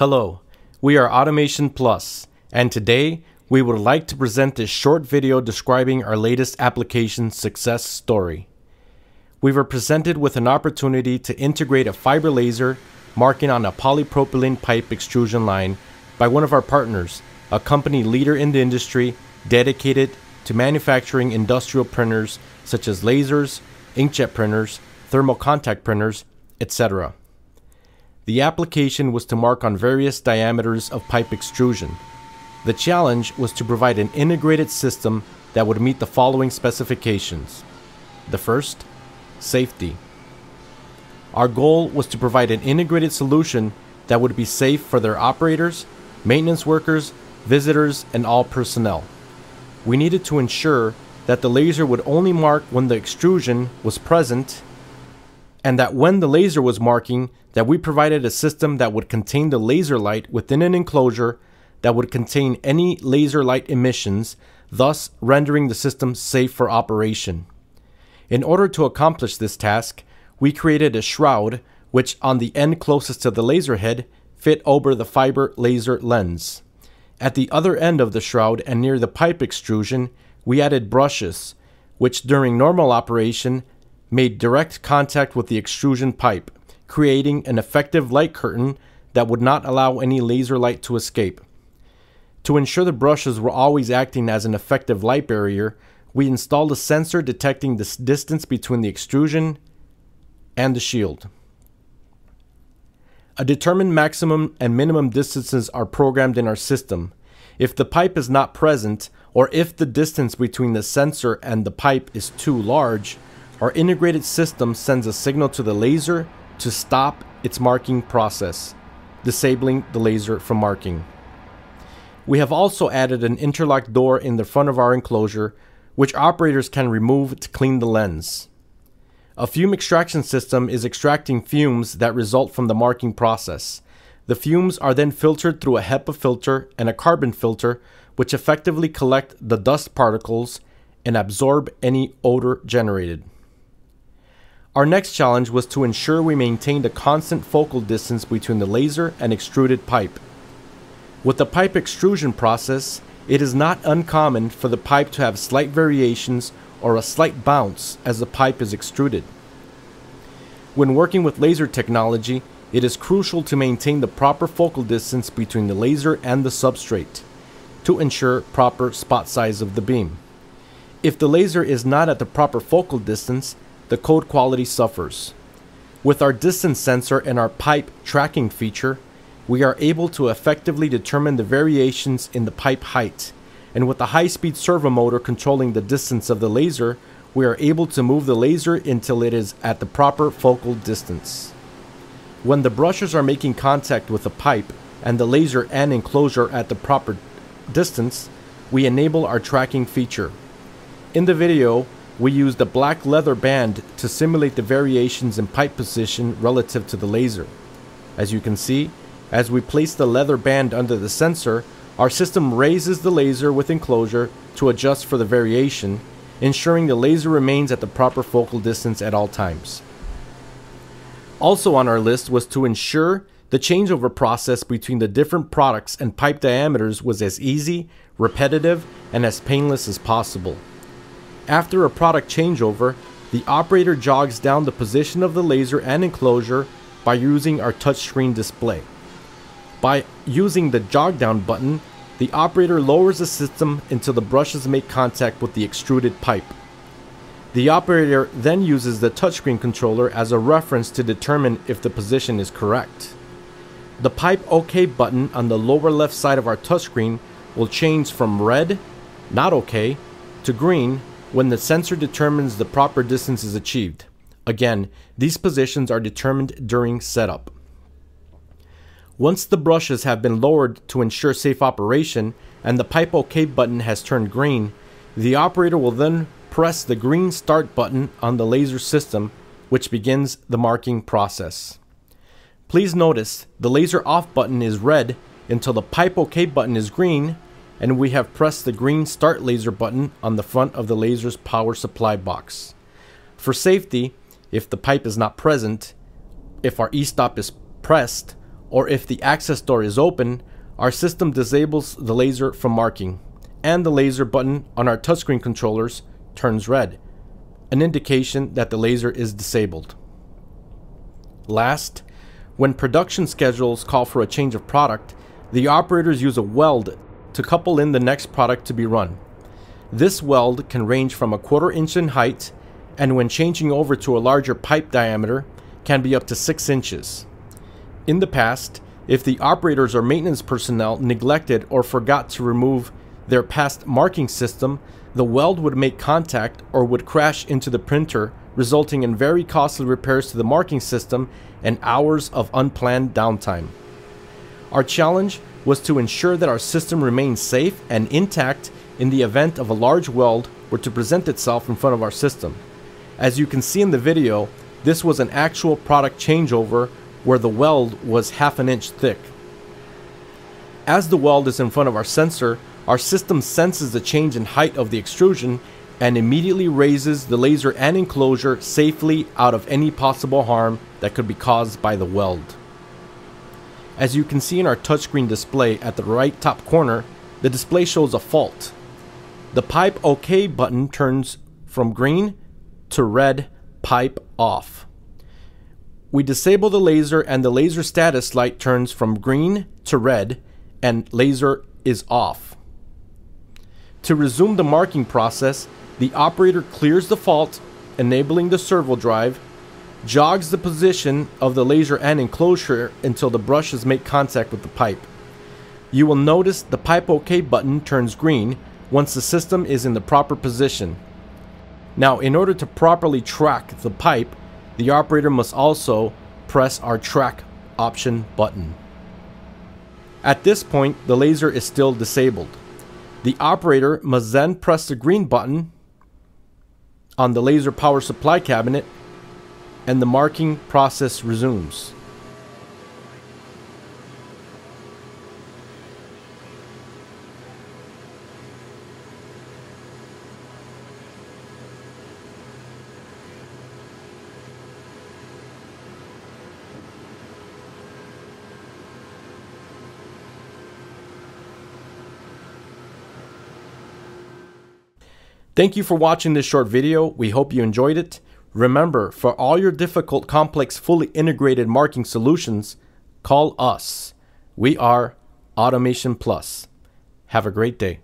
Hello, we are Automation Plus, and today we would like to present this short video describing our latest application success story. We were presented with an opportunity to integrate a fiber laser marking on a polypropylene pipe extrusion line by one of our partners, a company leader in the industry dedicated to manufacturing industrial printers such as lasers, inkjet printers, thermal contact printers, etc. The application was to mark on various diameters of pipe extrusion. The challenge was to provide an integrated system that would meet the following specifications. The first, safety. Our goal was to provide an integrated solution that would be safe for their operators, maintenance workers, visitors, and all personnel. We needed to ensure that the laser would only mark when the extrusion was present and that when the laser was marking that we provided a system that would contain the laser light within an enclosure that would contain any laser light emissions, thus rendering the system safe for operation. In order to accomplish this task, we created a shroud which on the end closest to the laser head fit over the fiber laser lens. At the other end of the shroud and near the pipe extrusion, we added brushes, which during normal operation made direct contact with the extrusion pipe, creating an effective light curtain that would not allow any laser light to escape. To ensure the brushes were always acting as an effective light barrier, we installed a sensor detecting the distance between the extrusion and the shield. A determined maximum and minimum distances are programmed in our system. If the pipe is not present, or if the distance between the sensor and the pipe is too large, our integrated system sends a signal to the laser to stop its marking process, disabling the laser from marking. We have also added an interlock door in the front of our enclosure, which operators can remove to clean the lens. A fume extraction system is extracting fumes that result from the marking process. The fumes are then filtered through a HEPA filter and a carbon filter, which effectively collect the dust particles and absorb any odor generated. Our next challenge was to ensure we maintained a constant focal distance between the laser and extruded pipe. With the pipe extrusion process, it is not uncommon for the pipe to have slight variations or a slight bounce as the pipe is extruded. When working with laser technology, it is crucial to maintain the proper focal distance between the laser and the substrate to ensure proper spot size of the beam. If the laser is not at the proper focal distance, the code quality suffers. With our distance sensor and our pipe tracking feature, we are able to effectively determine the variations in the pipe height. And with the high speed servo motor controlling the distance of the laser, we are able to move the laser until it is at the proper focal distance. When the brushes are making contact with the pipe and the laser and enclosure at the proper distance, we enable our tracking feature. In the video, we used a black leather band to simulate the variations in pipe position relative to the laser. As you can see, as we place the leather band under the sensor, our system raises the laser with enclosure to adjust for the variation, ensuring the laser remains at the proper focal distance at all times. Also on our list was to ensure the changeover process between the different products and pipe diameters was as easy, repetitive, and as painless as possible. After a product changeover, the operator jogs down the position of the laser and enclosure by using our touchscreen display. By using the jog down button, the operator lowers the system until the brushes make contact with the extruded pipe. The operator then uses the touchscreen controller as a reference to determine if the position is correct. The pipe OK button on the lower left side of our touchscreen will change from red, not OK, to green, when the sensor determines the proper distance is achieved. Again, these positions are determined during setup. Once the brushes have been lowered to ensure safe operation and the pipe OK button has turned green, the operator will then press the green start button on the laser system, which begins the marking process. Please notice the laser off button is red until the pipe OK button is green and we have pressed the green start laser button on the front of the laser's power supply box. For safety, if the pipe is not present, if our e-stop is pressed, or if the access door is open, our system disables the laser from marking, and the laser button on our touchscreen controllers turns red, an indication that the laser is disabled. Last, when production schedules call for a change of product, the operators use a weld to couple in the next product to be run. This weld can range from a quarter inch in height and when changing over to a larger pipe diameter can be up to 6 inches. In the past, if the operators or maintenance personnel neglected or forgot to remove their past marking system, the weld would make contact or would crash into the printer, resulting in very costly repairs to the marking system and hours of unplanned downtime. Our challenge was to ensure that our system remained safe and intact in the event of a large weld were to present itself in front of our system. As you can see in the video, this was an actual product changeover where the weld was half an inch thick. As the weld is in front of our sensor, our system senses the change in height of the extrusion and immediately raises the laser and enclosure safely out of any possible harm that could be caused by the weld. As you can see in our touchscreen display at the right top corner, the display shows a fault. The pipe OK button turns from green to red pipe off. We disable the laser and the laser status light turns from green to red and laser is off. To resume the marking process, the operator clears the fault, enabling the servo drive, jogs the position of the laser and enclosure until the brushes make contact with the pipe. You will notice the pipe OK button turns green once the system is in the proper position. Now, in order to properly track the pipe, the operator must also press our track option button. At this point, the laser is still disabled. The operator must then press the green button on the laser power supply cabinet and the marking process resumes. Thank you for watching this short video. We hope you enjoyed it. Remember, for all your difficult, complex, fully integrated marking solutions, call us. We are Automation Plus. Have a great day.